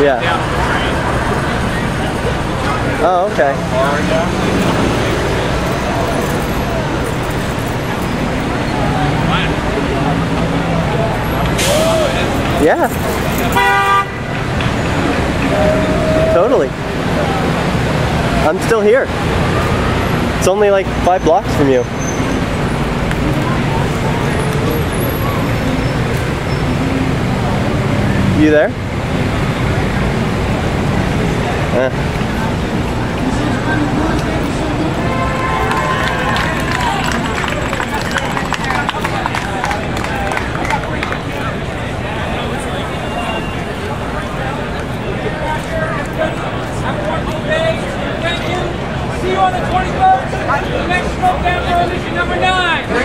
Yeah. down on the train. Oh, okay. Yeah. Totally. I'm still here. It's only like five blocks from you. You there? there. on the 23rd, Mexico Family Edition number 9.